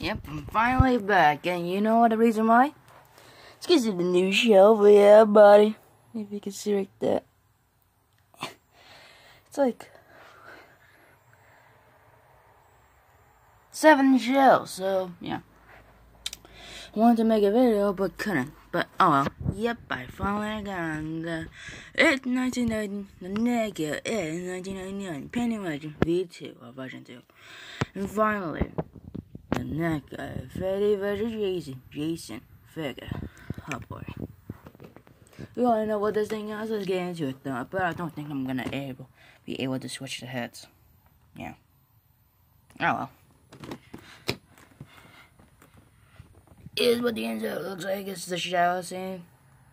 Yep, I'm finally back, and you know what the reason why? It's because of the new show for everybody. If you can see right there. It's like seven shells, so yeah. Wanted to make a video, but couldn't. But oh well. Yep, I finally got the it's 1990, the negative is 1999 Pennywise V2 or version 2. And finally, the guy, Freddy vs. Jason, Jason figure. Oh boy. We already know what this thing is, let's get into it though. But I don't think I'm gonna able be able to switch the heads. Yeah. Oh well. Is what the inside looks like. It's the shower scene.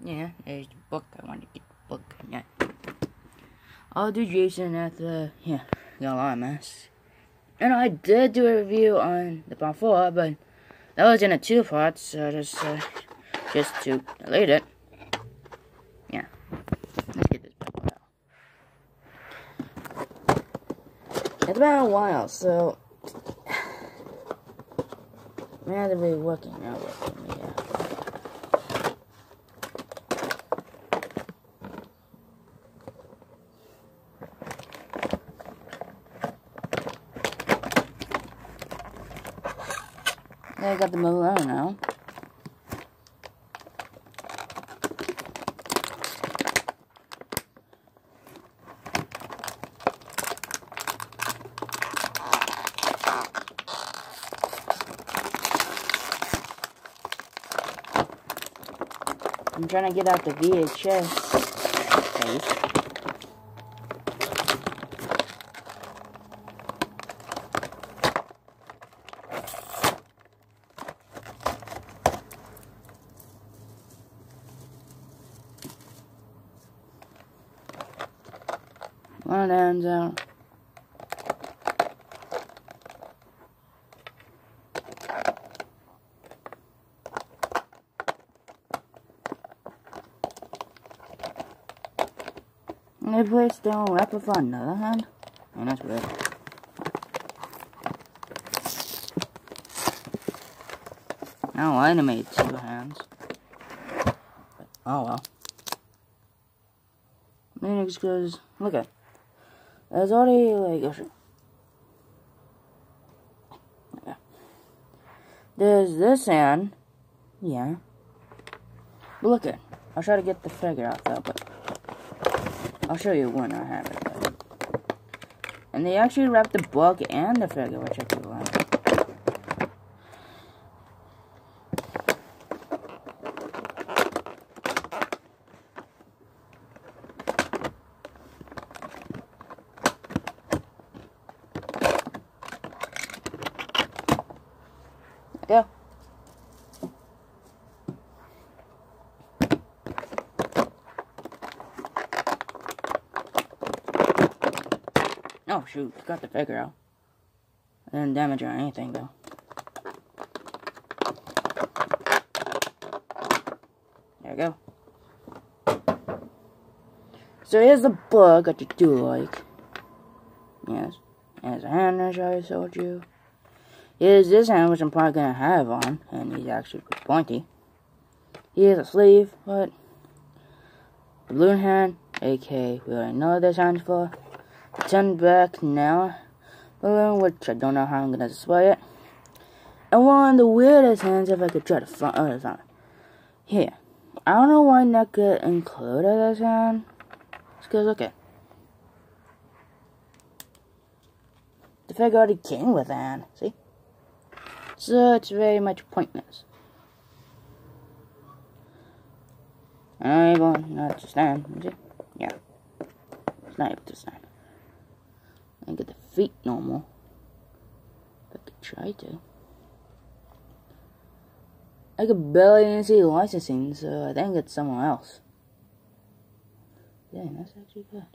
Yeah, there's the book. I want to get the book. Yeah. I'll do Jason at the yeah. Got a lot of mess. And I did do a review on the part four, but that was in a two parts, so just uh, just to delete it. Yeah. Let's get this back out. It's been a while, so had to be working out with me, Yeah, I got the Malone now. I'm trying to get out the VHS tape. One out. And they placed their own weapon for another hand. And that's weird. Now I animate two hands. Oh well. It's because, look at There's already like, oh, shit. Yeah. There's this hand. Yeah. But look at I'll try to get the figure out though, but I'll show you when I have it. But. And they actually wrapped the book and the figure, which I do like. Go. Oh shoot, got the figure out. I didn't damage or anything though. There we go. So here's the book that you do like. Yes. As a hand I showed you. Here's this hand which I'm probably gonna have on, and he's actually pretty pointy. has a sleeve, but balloon hand, aka we already know what this hand's for. Turn back now balloon, which I don't know how I'm gonna display it. And one of the weirdest hands if I could try to find oh, it. Here. I don't know why NECA included this hand. It's cause look at the figure already came with hand, see? So uh, it's very much pointless. I'm able not to stand, is it? Yeah. It's not able to stand and get the feet normal. If I could try to. I could barely even see licensing, so I think it's someone else. Dang, that's actually good.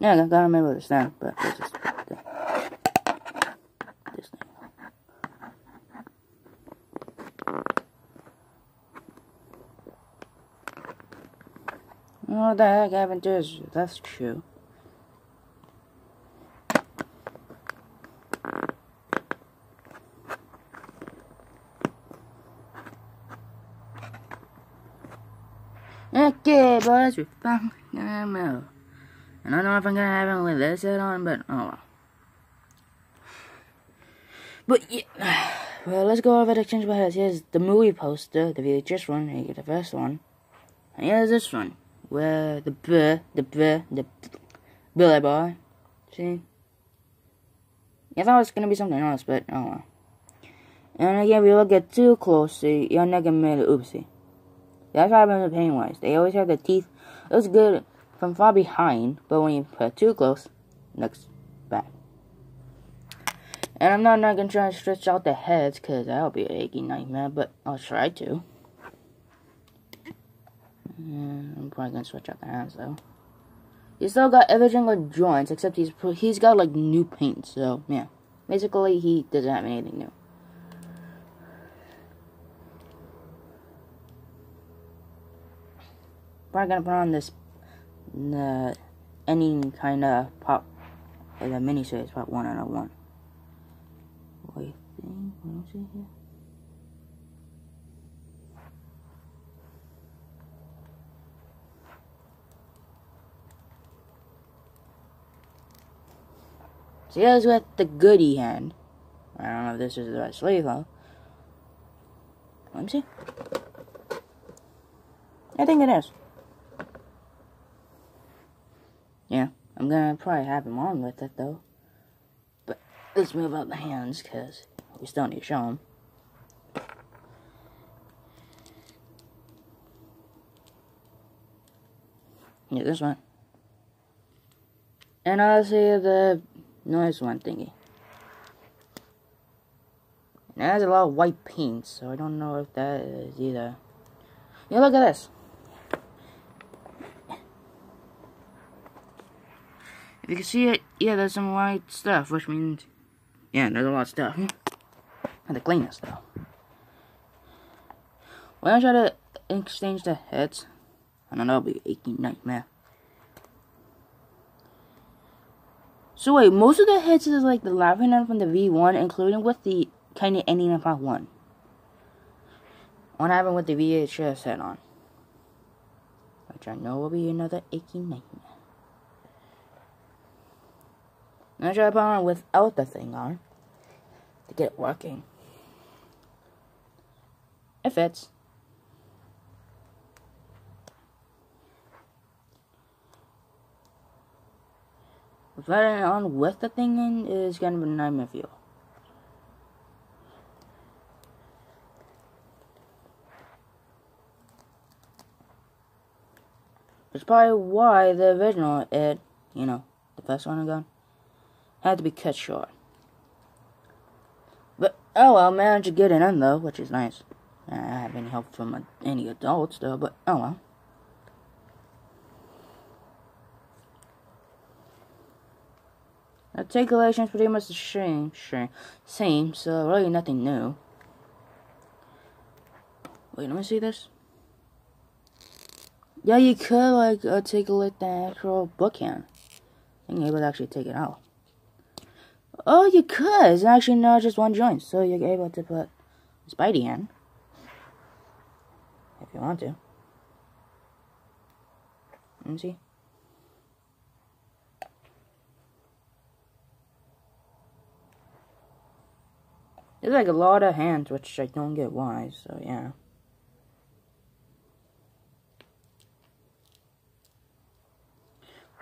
Yeah, I gotta remember this now, but let's just put the, this thing. What the heck happened to this? That's true. Okay, boys, we found ammo. And I don't know if I'm gonna have it with this head on, but oh well. But yeah, well, let's go over the exchangeable heads. Here's the movie poster, the VHS one, you get the first one. And here's this one, where the b, the b, the Billy Boy. See? I thought it was gonna be something else, but oh well. And again, we look at too closely, you're not gonna make oopsie. That's what happens with Pennywise. They always have the teeth. It looks good from far behind, but when you put too close, looks bad. And I'm not, not gonna try to stretch out the heads, cause that'll be an achy nightmare, but I'll try to. And I'm probably gonna switch out the hands though. He's still got everything like joints, except he's he's got like new paint. So yeah, basically he doesn't have anything new. Probably gonna put on this the any kind of pop like a mini series part one and one. Wait, thing, what is it here? So here's with the goody hand. I don't know if this is the right sleeve though. Let me see. I think it is. Yeah, I'm gonna probably have him on with it though. But let's move out the hands because we still need to show him. Yeah, this one. And I'll see the noise one thingy. And it has a lot of white paint, so I don't know if that is either. Yeah, look at this. You can see it, yeah, there's some white stuff, which means, yeah, there's a lot of stuff. And the cleanest, though. When I try to exchange the heads, I don't know, it'll be aching nightmare. So wait, most of the heads is like the Lavender from the V1, including with the kind of ending of part 1. What happened with the VHS head on? Which I know will be another aching nightmare. Now try to put on without the thing on to get it working. It fits. Putting it on with the thing in is of a nightmare for you. It's probably why the original, it, you know, the first one had to be cut short. But, oh well, managed to get it in though, which is nice. I don't have any help from uh, any adults though, but oh well. Articulation is pretty much the same, same, same, so really nothing new. Wait, let me see this. Yeah, you could like articulate the actual book hand. And you're able to actually take it out. Oh, you could. It's actually not just one joint, so you're able to put Spidey in. If you want to. Let me see. There's like a lot of hands, which I don't get why, so yeah.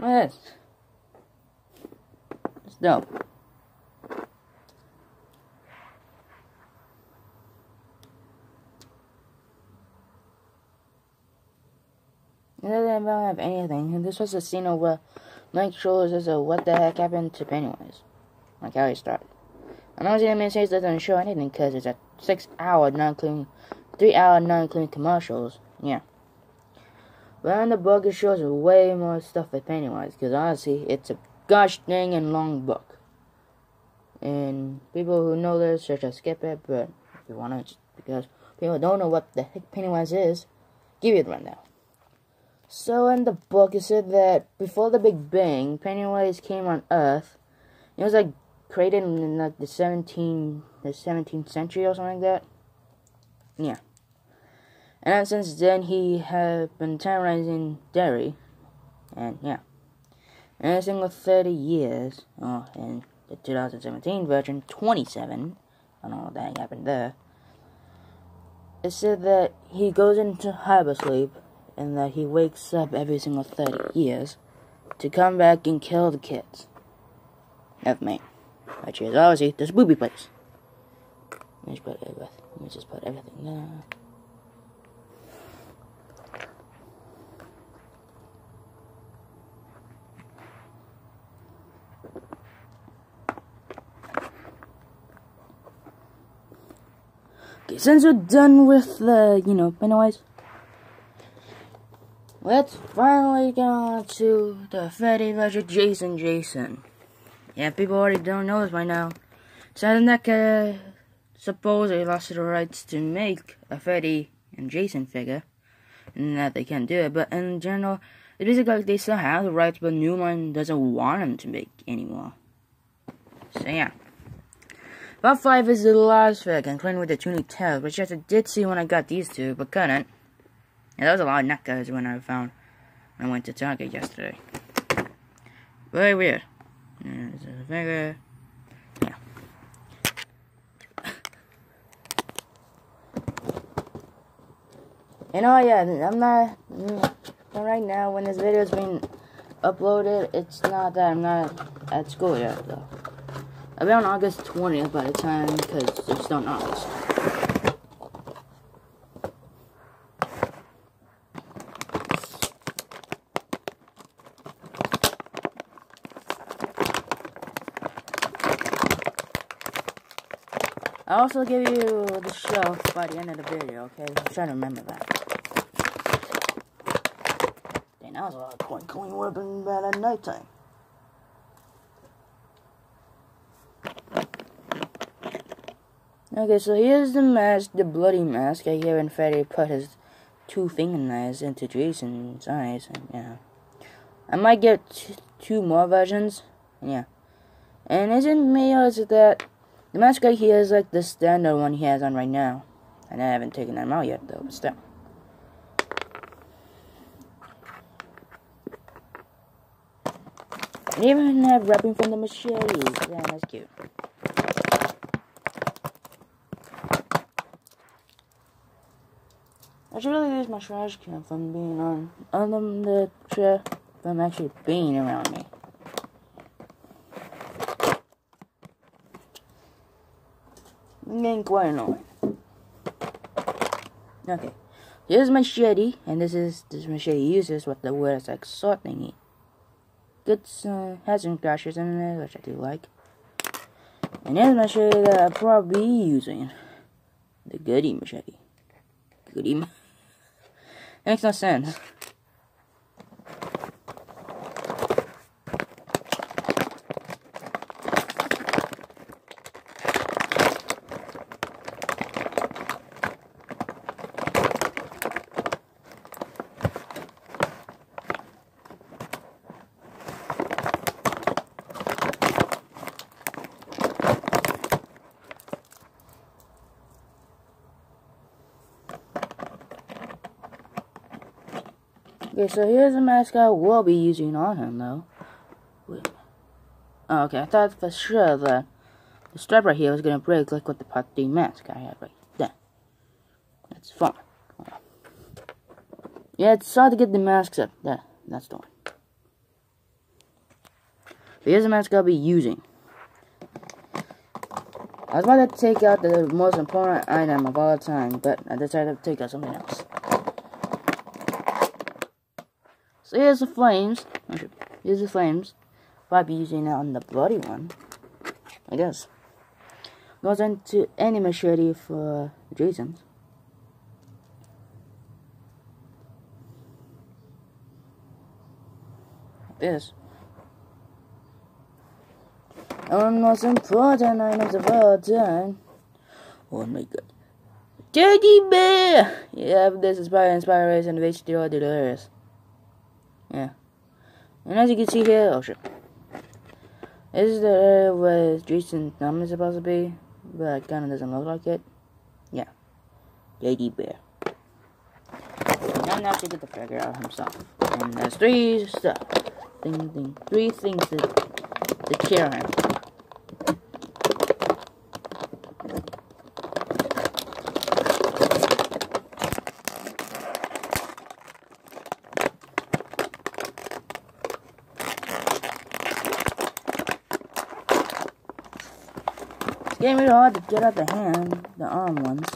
Is this? It's dope. It doesn't have anything. And this was a scene where Mike shows us a what the heck happened to Pennywise. Like how he started. And honestly, the miniseries doesn't show anything because it's a six hour non including three hour non including commercials. Yeah. But in the book, it shows way more stuff with Pennywise because honestly, it's a gosh dang and long book. And people who know this should just skip it, but if you want to, because people don't know what the heck Pennywise is, give you the rundown. So in the book, it said that before the Big Bang, Pennywise came on Earth. It was like created in like the 17 the 17th century or something like that. Yeah. And since then, he had been terrorizing Derry. And yeah. In a single 30 years, oh, in the 2017 version, 27, I don't know what that happened there. It said that he goes into hypersleep and that he wakes up every single 30 years to come back and kill the kids. Of me. Which is obviously this booby place. Let me just put, let me just put everything there. Okay, since we're done with the, you know, Pennywise, let's finally get on to the Freddy vs. Jason Jason. Yeah, people already don't know this by now. Sadneka supposedly lost the rights to make a Freddy and Jason figure, and that they can't do it, but in general, it's basically like they still have the rights, but New Line doesn't want them to make anymore. So yeah. About 5 is the last figure, including with the two new which I did see when I got these two, but couldn't. Yeah, there was a lot of NECAs when I found when I went to Target yesterday. Very weird. There's a. Yeah. And oh yeah, I'm not, right now when this video is being uploaded, it's not that I'm not at school yet though. I'll be on August 20th by the time, because it's in August. I'll also give you the shelf by the end of the video, okay? I'm trying to remember that. Dang, that was a lot of coin. Coin been bad at nighttime. Okay, so here's the mask, the bloody mask. I hear when Freddy put his two fingernails into Jason's eyes. And, yeah. I might get two more versions. Yeah. And isn't me is that the right here is like the standard one he has on right now. And I haven't taken them out yet though, but still. And even have wrapping from the machete. Yeah, that's cute. I should really use my trash can from being on on the chair from actually being around me. Getting quite annoying. Okay. Here's my machete, and this is this machete uses with the wood like sword thingy. Good uh, has some crashes in there, which I do like. And here's my machete that I'll probably be using. The goody machete. Goody. Makes no sense. Okay, so here's the mask I will be using on him, though. Wait. Oh, okay, I thought for sure that the strap right here was going to break like with the part 3 mask I had right there. That's fine. Yeah, it's hard to get the masks up. There, that's the one. Here's the mask I'll be using. I was about to take out the most important item of all time, but I decided to take out something else. Here's the flames. Here's the flames. I'll be using it on the bloody one. I guess. Goes into any machete for Jason's. this. One most important items of all time. Oh my god. Teddy bear! Yeah, this is by inspiration of H.D.R. Yeah. And as you can see here, oh shit. This is the area where Jason's thumb is supposed to be, but it kinda doesn't look like it. Yeah. JD Bear. doesn't actually get to figure out himself. And there's three stuff. Thing, thing, three things to, to cure him. Getting really hard to get out the hand, the arm ones.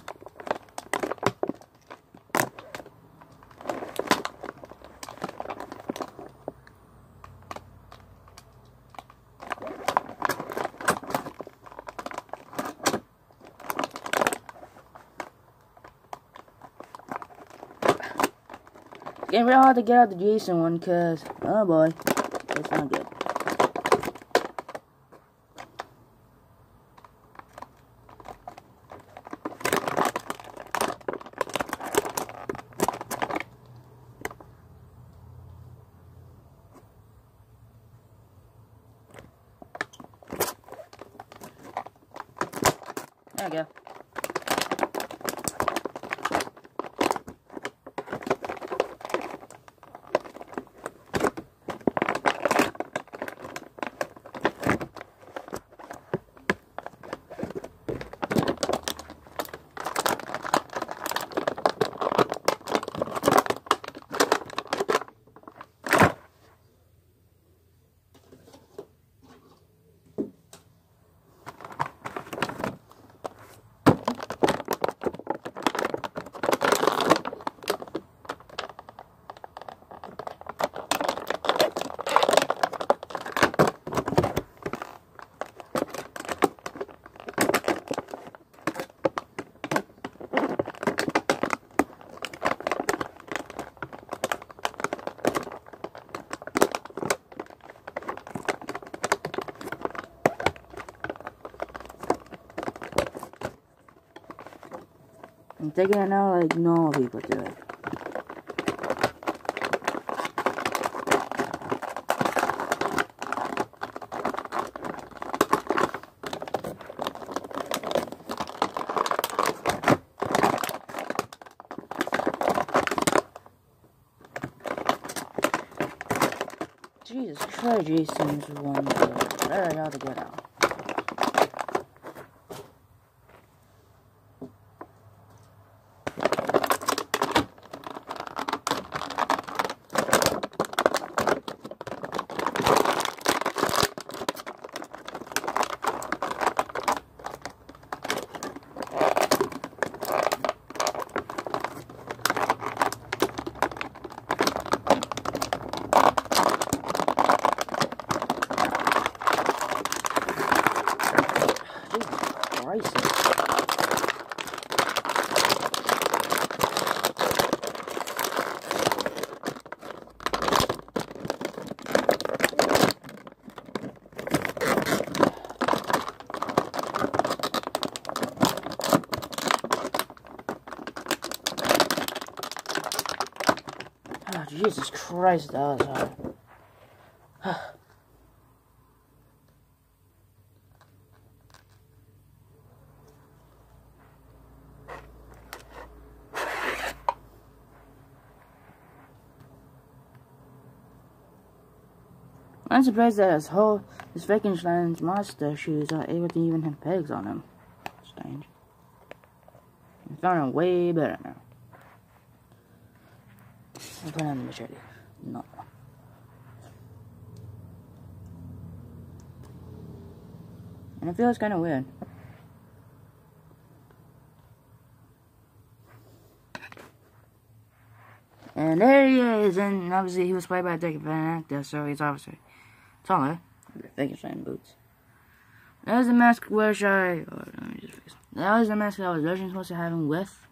getting real hard to get out the Jason one because, oh boy, it's not good. There we go. I'm taking it out like normal people do it. Jesus Christ, Jason's one. Alright, how to get out. Oh, Jesus Christ, that was hard. I'm surprised that his whole his Frankenstein's monster shoes are able to even have pegs on them. Strange. I found them way better now. I'll put on the machete. No. And it feels kind of weird. And there he is, and obviously he was played by a different actor, so he's obviously taller. Frankenstein boots. That was the mask which I. Oh, let me just fix. That was the mask I was originally supposed to have him with,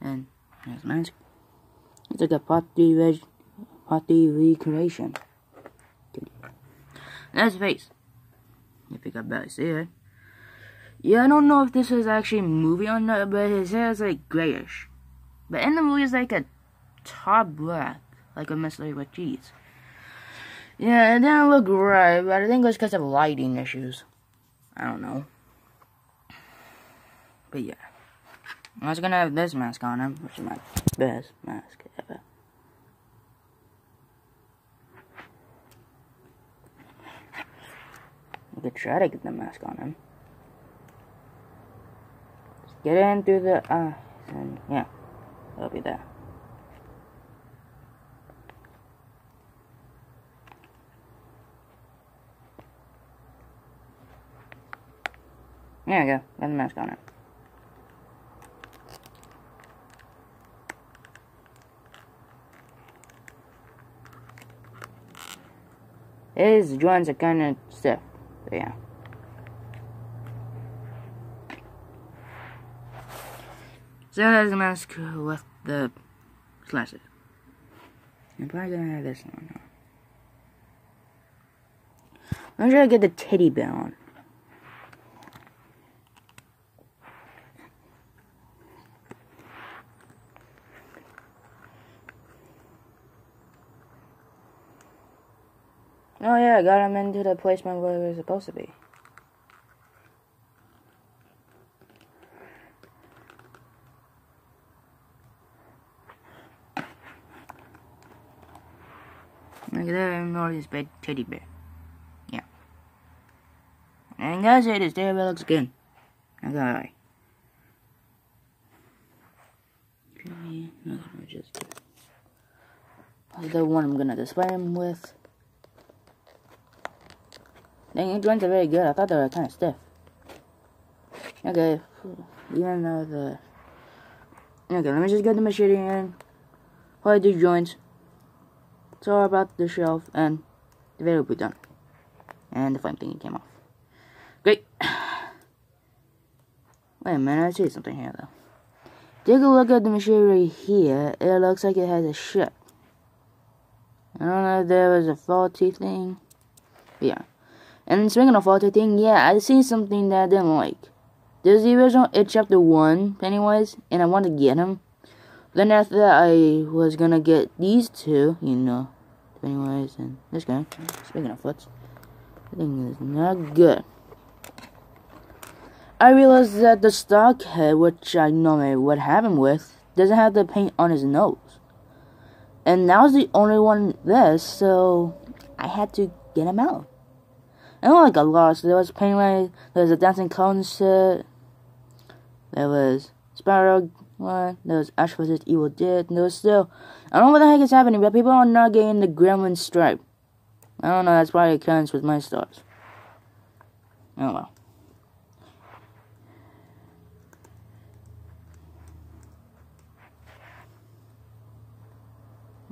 and there's the mask. It's like a potty reg, potty recreation. That's his face. If you can barely see it. Yeah, I don't know if this is actually a movie or not, but his hair is like grayish. But in the movie, it's like a top black, like a mystery with cheese. Yeah, it didn't look right, but I think it was because of lighting issues. I don't know. But yeah. I was gonna have this mask on him, which is my best mask We could try to get the mask on him. Get in through the eyes, uh, and yeah, that'll be that. There you go. Got the mask on it. His joints are kind of stiff. But yeah. So that's the mask with the slashes. I'm probably gonna have this one. I'm gonna get the teddy bear on. Oh yeah, I got him into the placement where he was supposed to be. Look at that, ignore this big teddy bear. Yeah. And that's it, his teddy bear looks good. I got it. Okay. Just the one I'm gonna display him with. Dang, joints are very good. I thought they were kind of stiff. Okay, even though the... Okay, let me just get the machete in. Hold the joints. It's all about the shelf, and the video will be done. And the flame thing came off. Great. Wait a minute, I see something here, though. Take a look at the machinery here. It looks like it has a ship. I don't know if there was a faulty thing. But yeah. And speaking of faulty thing, yeah, I seen something that I didn't like. There's the original It Chapter 1 Pennywise, and I wanted to get him. Then after that, I was gonna get these two, you know, Pennywise and this guy. Speaking of foots, I think is not good. I realized that the stock head, which I normally would have him with, doesn't have the paint on his nose. And that was the only one there, so I had to get him out. And like a lot. So there was Pennywise, there was a Dancing Clown set, there was Spiral one, there was Ash vs. Evil Dead, and there was still, I don't know what the heck is happening, but people are not getting the Gremlin stripe. I don't know, that's probably occurrence with my stars. Oh well.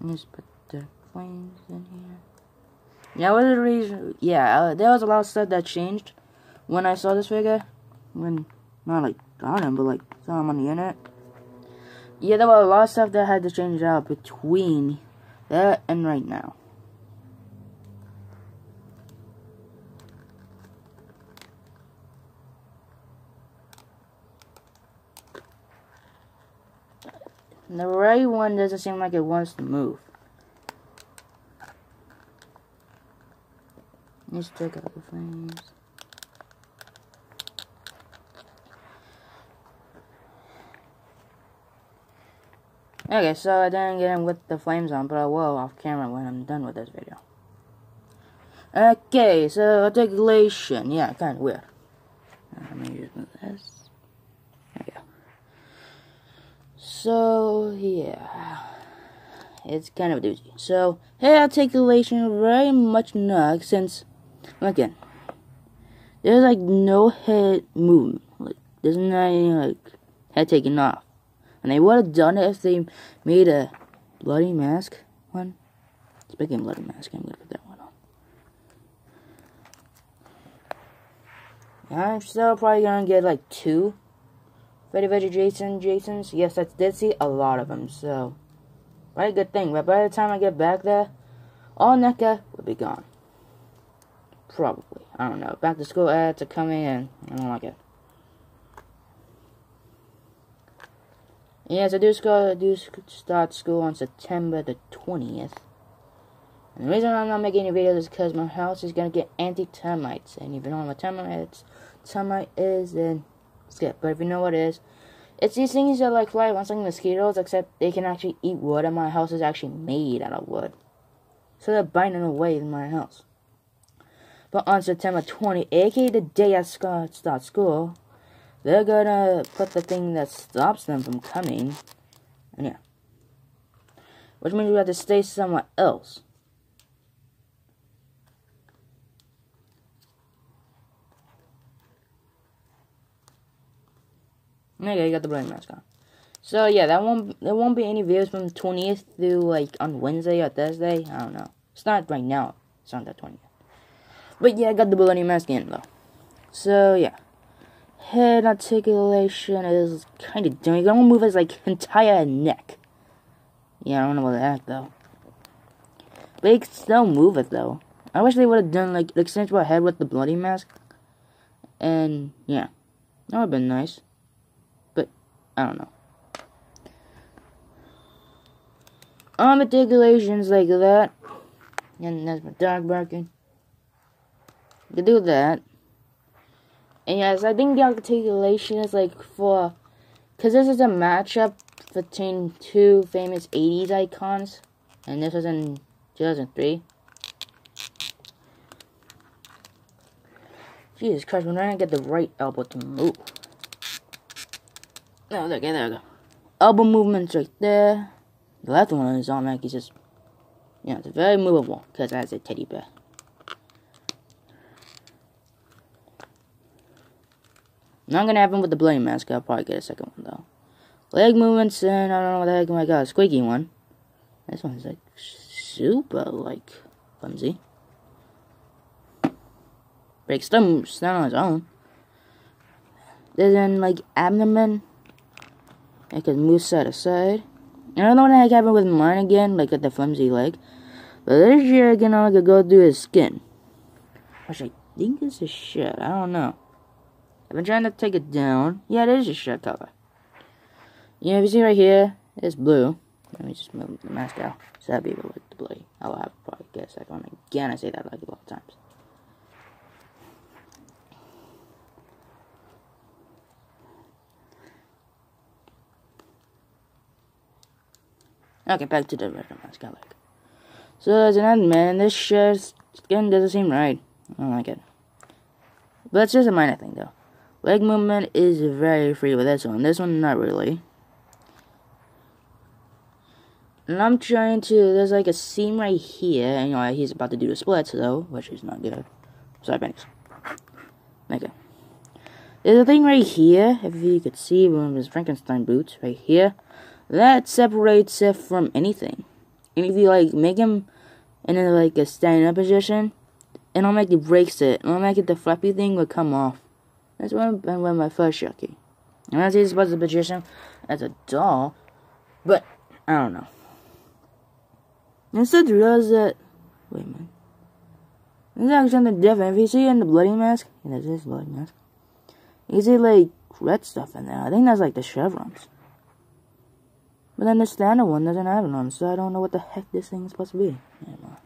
Let's put the flames in here. Yeah, was the reason. Yeah, uh, there was a lot of stuff that changed when I saw this figure. When not like got him, but like saw him on the internet. Yeah, there was a lot of stuff that had to change out between that and right now. The right one doesn't seem like it wants to move. Let's check out the flames. Okay, so I didn't get him with the flames on, but I will off camera when I'm done with this video. Okay, so articulation. Yeah, kind of weird. Let me just this. There we go. So, yeah it's kind of a doozy. So, head articulation very much not since Again, there's like no head movement. Like there's not any like head taken off. And they would have done it if they made a bloody mask one. Speaking of bloody mask, I'm gonna put that one on. I'm still probably gonna get like two Freddy Veggie Jason Jasons. Yes, I did see a lot of them, so probably a good thing. But by the time I get back there, all NECA will be gone. Probably. I don't know. Back to school ads are coming and I don't like it. Yes, I do, school, I do start school on September the 20th. And the reason I'm not making any videos is because my house is going to get anti-termites. And if you don't know what termites, termite is, then skip. But if you know what it is, it's these things that like fly around like mosquitoes, except they can actually eat wood, and my house is actually made out of wood. So they're biting away in my house. But on September 20, aka the day I start school, they're gonna put the thing that stops them from coming. And yeah. Which means we have to stay somewhere else. Okay, you got the bloody mask on. So yeah, that won't there won't be any videos from twentieth through like on Wednesday or Thursday. I don't know. It's not right now. It's on the twentieth. But yeah, I got the bloody mask in though. So yeah. Head articulation is kind of doing. It won't move his like entire neck. Yeah, I don't know about that though. He can still move it though. I wish they would have done like extension head with the bloody mask. And yeah, that would have been nice. But I don't know. Articulations like that. And that's my dog barking. You do that. And yes, I think the articulation is like for. Because this is a matchup between two famous 80s icons. And this was in 2003. Jesus Christ, we're trying to get the right elbow to move. Oh, there, okay, there we go. Elbow movements right there. The left one is automatic. It's just, you know, it's very movable because it has a teddy bear. Not gonna happen with the bloody mask. I'll probably get a second one though. Leg movements and I don't know what the heck. Oh my god, squeaky one. This one's like super like flimsy. Breaks them stand on his own. Then like abdomen I can move side to side. I don't know what the heck happened with mine again, like at the flimsy leg. But this year, again, I could go through his skin. Which I think is a shit. I don't know. I've been trying to take it down. Yeah, it is a shirt color. Yeah, if you see right here, it's blue. Let me just move the mask out. So that'd be like the blue. I'll have probably guess I don't again I say that like a lot of times. Okay, back to the regular mask. like. So as an end man, this shirt skin doesn't seem right. I don't like it. But it's just a minor thing though. Leg movement is very free with this one. This one, not really. And I'm trying to, there's like a seam right here, and you know, he's about to do the splits though, which is not good. Sorry, Benny's. Okay. There's a thing right here, if you could see one of his Frankenstein boots, right here that separates it from anything. And if you like make him in a, like a standing up position, I'll make it breaks it, I'll make it the flappy thing would come off. That's when been with my first Chucky. And as he's supposed to position as a doll, but I don't know. Instead, realize that. Wait a minute. There's actually something different. If you see in the bloody mask, yeah, that's his bloody mask. You see like red stuff in there. I think that's like the chevrons. But then the standard one doesn't have it on, so I don't know what the heck this thing is supposed to be. Anymore.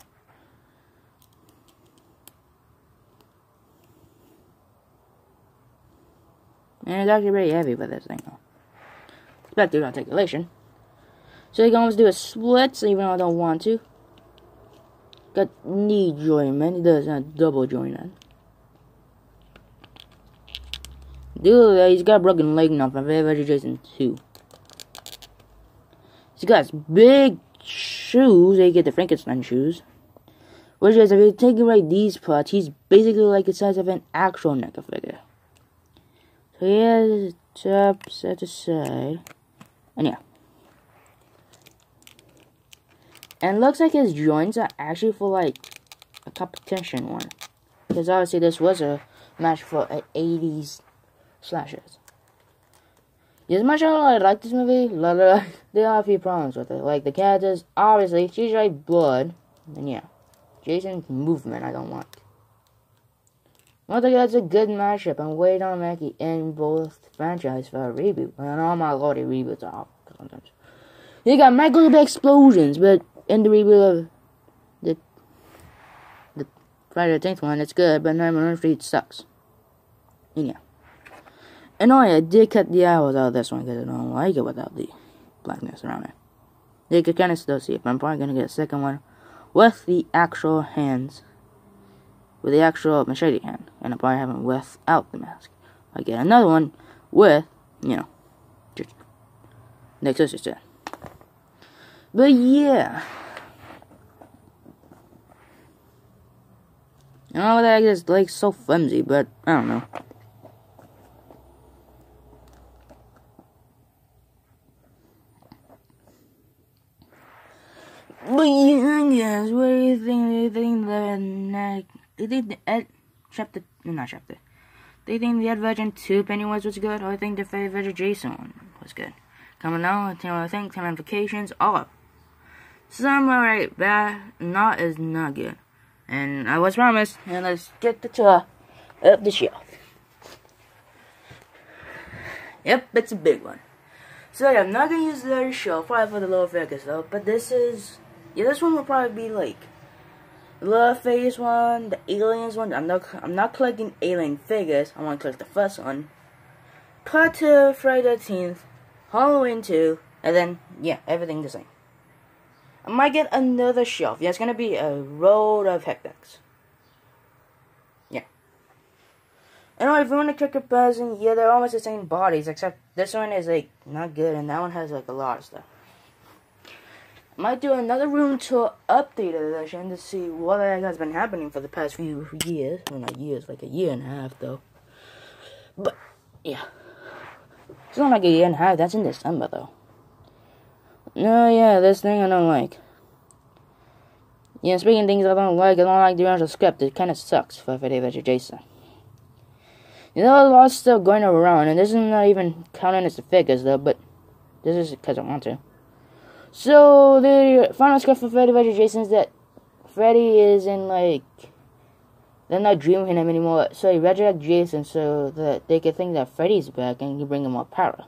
And it's actually pretty heavy for this thing to articulation. So you can almost do a split, even though I don't want to. Got knee joint, It does not double joint Dude, uh, he's got a broken leg now from Very Jason 2. He's got big shoes. They get the Frankenstein shoes. Which is, if you take away these parts, he's basically like the size of an actual NECA figure. So he has set aside. And yeah. And looks like his joints are actually for like a competition one. Because obviously this was a match for an 80s slashers. As much as I like this movie, there are a few problems with it. Like the characters, obviously, she's like blood, and yeah, Jason's movement I don't like. I think that's a good matchup. I'm waiting on Mackie in both franchises for a reboot. And all my lordy reboots are sometimes. You got Michael Bay explosions, but in the reboot of the the Friday the 10th one, it's good, but Nightmare on Street sucks. And yeah. And oh yeah, I did cut the hours out of this one because I don't like it without the blackness around it. You could kind of still see it, but I'm probably going to get a second one with the actual hands. With the actual machete hand, and probably have him without the mask. I get another one with, you know, next sister. But yeah. I don't know that is like so flimsy, but I don't know. But yeah, guys, what do you think? Do you think the next? Do you think the IT chapter? Not chapter. You think the IT version two Pennywise was good, or I think the version Jason one was good? Down. Tell me what you think. Tell notifications all up. Some are right, bad, not is not good. And I was promised, and let's get the tour of the shelf. Yep, it's a big one. So yeah, I'm not gonna use the other shelf, probably for the lower figures though, but this is, yeah, this one will probably be like, the phase one, the aliens one, I'm not, I'm not collecting alien figures, I want to collect the first one. Part 2, Friday 13th, Halloween 2, and then, yeah, everything the same. I might get another shelf. Yeah, it's gonna be a road of hectics. Yeah. Anyway, oh, if you want to check a person, yeah, they're almost the same bodies, except this one is like not good, and that one has like a lot of stuff. Might do another room tour update edition to see what has been happening for the past few years. Well, not years, like a year and a half though. But yeah, it's not like a year and a half. That's in December though. No, yeah, this thing I don't like. Yeah, speaking things I don't like, I don't like the original script. It kind of sucks for Freddy vs. Jason. You know, a lot still going around, and this is not even counting as the figures, though, but this is because I want to. So, the final script for Freddy vs. Jason is that Freddy is in, like, they're not dreaming him anymore, so he resurrects Jason so that they could think that Freddy's back and he bring him more power.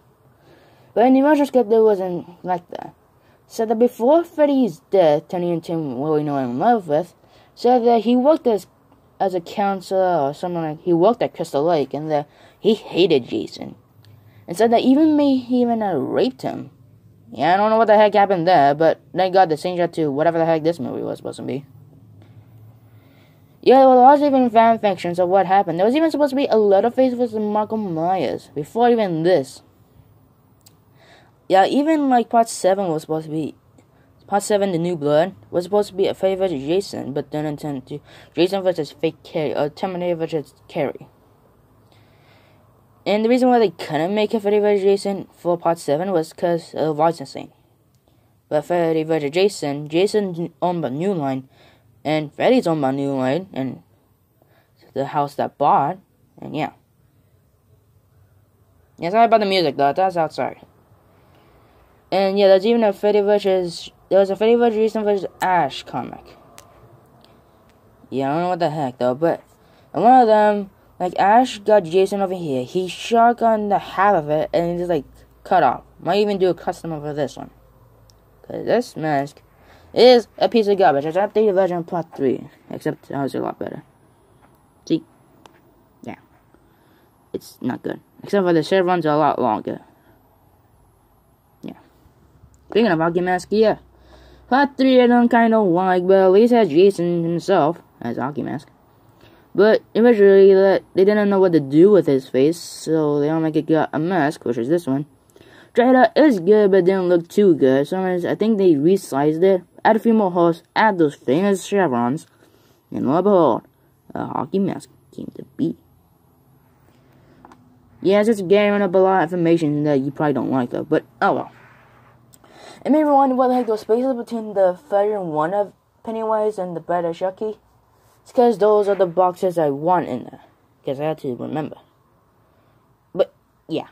But in the original script, it wasn't like that. Said that before Freddy's death, turning into what we know in love with, said that he worked as as a counselor or something like he worked at Crystal Lake and that he hated Jason. And said that even me he even uh, raped him. Yeah, I don't know what the heck happened there, but thank God they changed that to whatever the heck this movie was supposed to be. Yeah, well, there was even fan fictions of what happened. There was even supposed to be a Leatherface versus Michael Myers before even this. Yeah, even like part seven was supposed to be part seven, the new blood was supposed to be a versus Jason, but then it turned to Jason versus fake Carrie or Terminator versus Carrie. And the reason why they couldn't make a Freddy vs. Jason for part 7 was because of licensing. But Freddy vs. Jason, Jason's owned by New Line, and Freddy's owned by New Line, and the house that bought, and yeah. Yeah, sorry about the music though, that's outside. And yeah, there's even a Freddy vs. There was a Freddy vs. Jason vs. Ash comic. Yeah, I don't know what the heck though, but one of them, like Ash got Jason over here. He shotgunned the half of it and just like cut off. Might even do a custom for this one. Cause this mask is a piece of garbage. It's updated version part 3. Except that was a lot better. See? Yeah. It's not good. Except for the chevrons are a lot longer. Yeah. Speaking of Hockey Mask, yeah. Part 3 I don't kind of like, but at least has Jason himself as Hockey Mask. But eventually, they didn't know what to do with his face, so they only got a mask, which is this one. Tried out, it good, but didn't look too good. So I think they resized it, add a few more holes, add those famous chevrons, and lo and behold, a hockey mask came to be. Yeah, it's just getting up a lot of information that you probably don't like, though, but oh well. It made me wonder what the heck those spaces between the and one of Pennywise and the Bride of Chucky. It's because those are the boxes I want in there. Because I had to remember. But, yeah.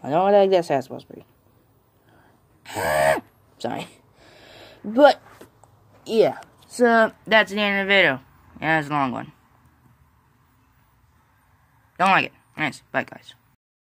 I don't like that to. Sorry. But, yeah. So, that's the end of the video. Yeah, it's a long one. Don't like it. Nice. Bye, guys.